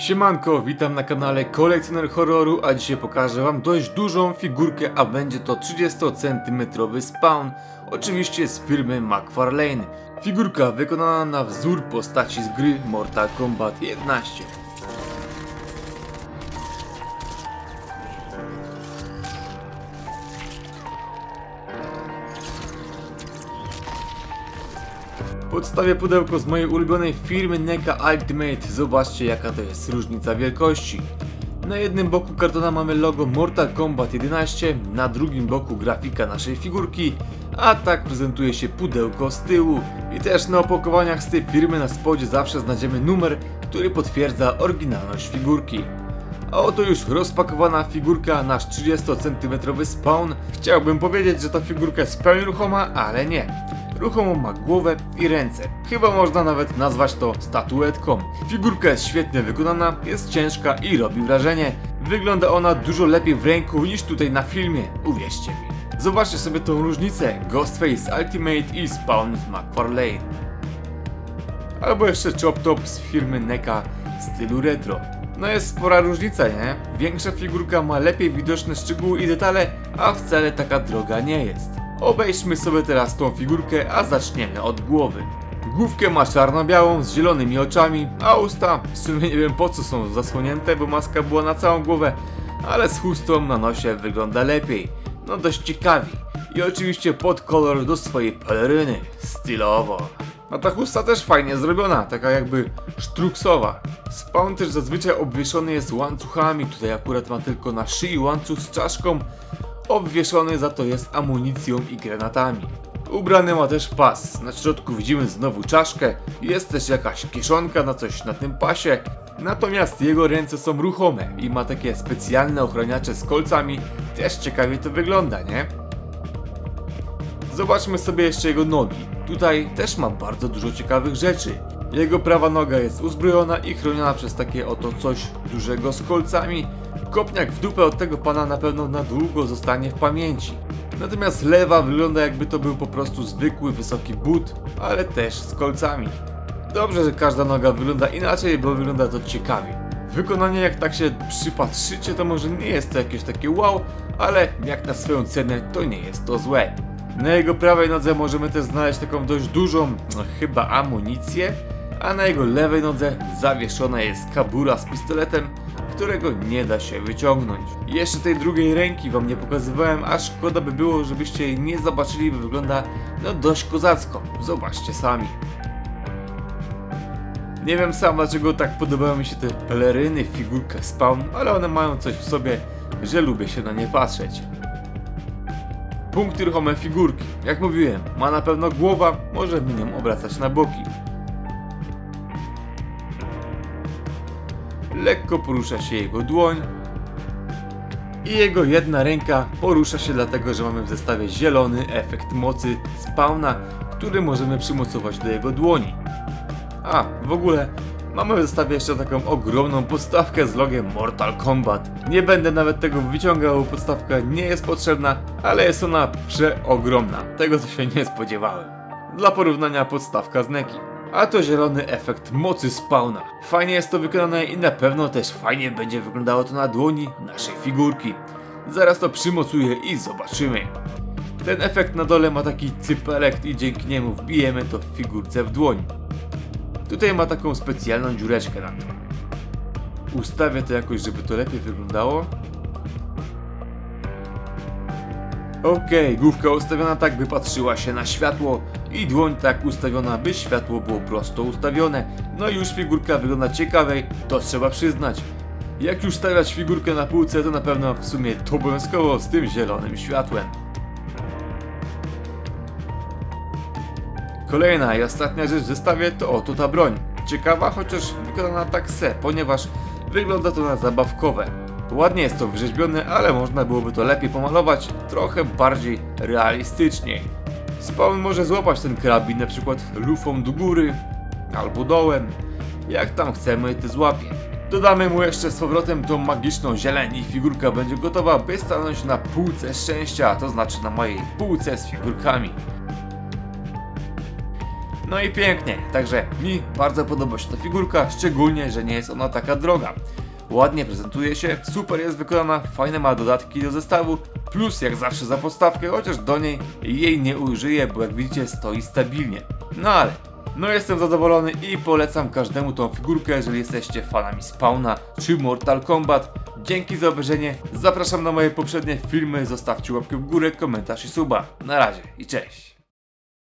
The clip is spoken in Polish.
Siemanko, witam na kanale Kolekcjoner Horroru, a dzisiaj pokażę wam dość dużą figurkę, a będzie to 30 cm spawn, oczywiście z firmy McFarlane. Figurka wykonana na wzór postaci z gry Mortal Kombat 11. Podstawię pudełko z mojej ulubionej firmy NECA Ultimate. Zobaczcie jaka to jest różnica wielkości. Na jednym boku kartona mamy logo Mortal Kombat 11, na drugim boku grafika naszej figurki, a tak prezentuje się pudełko z tyłu. I też na opakowaniach z tej firmy na spodzie zawsze znajdziemy numer, który potwierdza oryginalność figurki. A oto już rozpakowana figurka, nasz 30 cm spawn. Chciałbym powiedzieć, że ta figurka jest w pełni ruchoma, ale nie. Ruchomą ma głowę i ręce. Chyba można nawet nazwać to statuetką. Figurka jest świetnie wykonana, jest ciężka i robi wrażenie. Wygląda ona dużo lepiej w ręku niż tutaj na filmie, uwierzcie mi. Zobaczcie sobie tą różnicę Ghostface Ultimate i Spawn z McFarlane. Albo jeszcze Chop Top z firmy NECA w stylu retro. No jest spora różnica, nie? Większa figurka ma lepiej widoczne szczegóły i detale, a wcale taka droga nie jest. Obejrzmy sobie teraz tą figurkę, a zaczniemy od głowy. Główkę ma czarno-białą z zielonymi oczami, a usta w sumie nie wiem po co są zasłonięte, bo maska była na całą głowę, ale z chustą na nosie wygląda lepiej. No dość ciekawi. I oczywiście pod kolor do swojej peleryny. Stylowo. A ta chusta też fajnie zrobiona, taka jakby sztruksowa. Spawn też zazwyczaj obwieszony jest łańcuchami, tutaj akurat ma tylko na szyi łańcuch z czaszką, obwieszony za to jest amunicją i granatami. Ubrany ma też pas, na środku widzimy znowu czaszkę, jest też jakaś kieszonka na coś na tym pasie, natomiast jego ręce są ruchome i ma takie specjalne ochraniacze z kolcami, też ciekawie to wygląda, nie? Zobaczmy sobie jeszcze jego nogi. Tutaj też ma bardzo dużo ciekawych rzeczy. Jego prawa noga jest uzbrojona i chroniona przez takie oto coś dużego z kolcami. Kopniak w dupę od tego pana na pewno na długo zostanie w pamięci. Natomiast lewa wygląda jakby to był po prostu zwykły wysoki but, ale też z kolcami. Dobrze, że każda noga wygląda inaczej, bo wygląda to ciekawie. Wykonanie jak tak się przypatrzycie to może nie jest to jakieś takie wow, ale jak na swoją cenę to nie jest to złe. Na jego prawej nodze możemy też znaleźć taką dość dużą, no chyba amunicję, a na jego lewej nodze zawieszona jest kabura z pistoletem, którego nie da się wyciągnąć. Jeszcze tej drugiej ręki wam nie pokazywałem, a szkoda by było, żebyście jej nie zobaczyli, bo wygląda no dość kozacko. Zobaczcie sami. Nie wiem sam dlaczego tak podobają mi się te peleryny w figurkach Spawn, ale one mają coś w sobie, że lubię się na nie patrzeć. Punkty ruchome figurki. Jak mówiłem, ma na pewno głowa, możemy nią obracać na boki. Lekko porusza się jego dłoń. I jego jedna ręka porusza się dlatego, że mamy w zestawie zielony efekt mocy spawna, który możemy przymocować do jego dłoni. A, w ogóle Mamy w zestawie jeszcze taką ogromną podstawkę z logiem Mortal Kombat. Nie będę nawet tego wyciągał, podstawka nie jest potrzebna, ale jest ona przeogromna. Tego co się nie spodziewałem. Dla porównania podstawka z Neki. A to zielony efekt mocy spawna. Fajnie jest to wykonane i na pewno też fajnie będzie wyglądało to na dłoni naszej figurki. Zaraz to przymocuję i zobaczymy. Ten efekt na dole ma taki cypelek i dzięki niemu wbijemy to w figurce w dłoń. Tutaj ma taką specjalną dziureczkę na to. Ustawię to jakoś, żeby to lepiej wyglądało. Okej, okay, główka ustawiona tak, by patrzyła się na światło i dłoń tak ustawiona, by światło było prosto ustawione. No i już figurka wygląda ciekawej, to trzeba przyznać. Jak już stawiać figurkę na półce, to na pewno w sumie to obowiązkowo z tym zielonym światłem. Kolejna i ostatnia rzecz w zestawie to oto ta broń. Ciekawa, chociaż wykonana tak se, ponieważ wygląda to na zabawkowe. Ładnie jest to wyrzeźbione, ale można byłoby to lepiej pomalować, trochę bardziej realistycznie. Spawn może złapać ten karabin na przykład lufą do góry, albo dołem. Jak tam chcemy, ty złapie. Dodamy mu jeszcze z powrotem tą magiczną zieleń i figurka będzie gotowa, by stanąć na półce szczęścia, to znaczy na mojej półce z figurkami. No i pięknie, także mi bardzo podoba się ta figurka, szczególnie, że nie jest ona taka droga. Ładnie prezentuje się, super jest wykonana, fajne ma dodatki do zestawu, plus jak zawsze za podstawkę, chociaż do niej jej nie użyję, bo jak widzicie stoi stabilnie. No ale, no jestem zadowolony i polecam każdemu tą figurkę, jeżeli jesteście fanami Spawna czy Mortal Kombat. Dzięki za obejrzenie, zapraszam na moje poprzednie filmy, zostawcie łapkę w górę, komentarz i suba. Na razie i cześć!